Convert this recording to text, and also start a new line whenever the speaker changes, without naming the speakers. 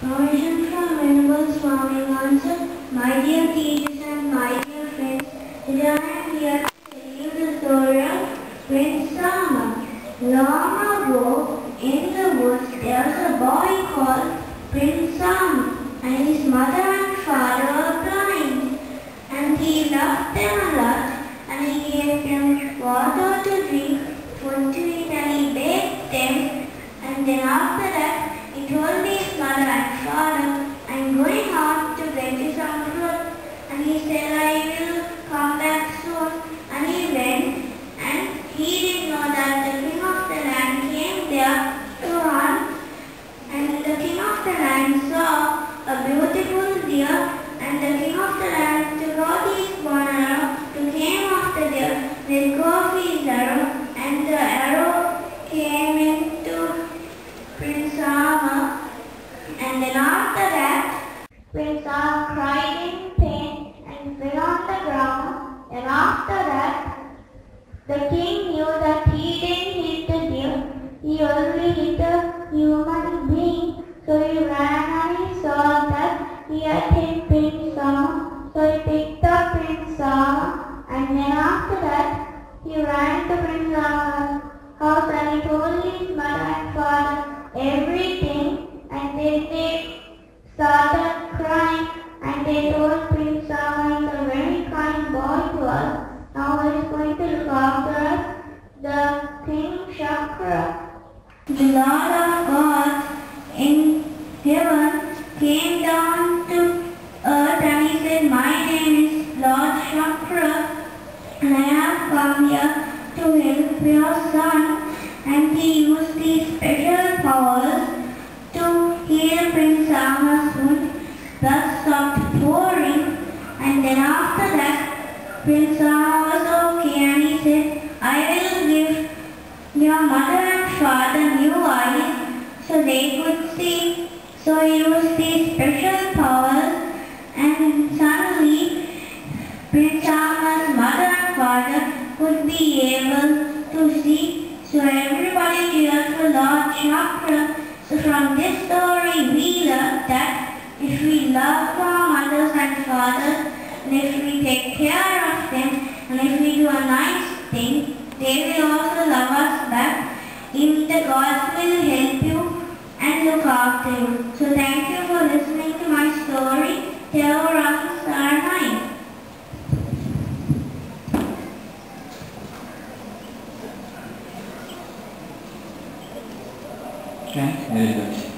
Permission from Venerable Swami answered, My dear teachers and my dear friends, today I am here to tell you the story of Prince Sama. Long ago, in the woods, there was a boy called Prince Sama, and his mother and father were blind, and he loved them a lot. Then go off his and the arrow came into Prince Sama, and then after that, Prince Sama cried in pain and fell on the ground. And after that, the king knew that he didn't hit the deer, he only hit a human being. So he ran and he saw that he had hit Prince. So he picked up Prince Sama, and then after that, he ran to Prince Sama's house and he told his mother and father everything and then they started crying and they told Prince Sama is a very kind boy to us. Now he is going to look after us, the King Shakra. The Lord of God in heaven came down to earth and he said, My name is Lord Shakra I have come here to help your son and he used these special powers to heal Prince wound. Blood stopped pouring and then after that Prince Sama was okay and he said, I will give your mother and father new eyes so they could see. So he used these special powers and suddenly Prince Sama's mother and father would be able to see. So everybody cheers for Lord Shakra. So from this story we learn that if we love our mothers and fathers, and if we take care of them, and if we do a nice thing, they will also love us back. In the gods will help you and look after you. So thank you for listening to my story. Tell Ram Sarnai.
Okay, very good.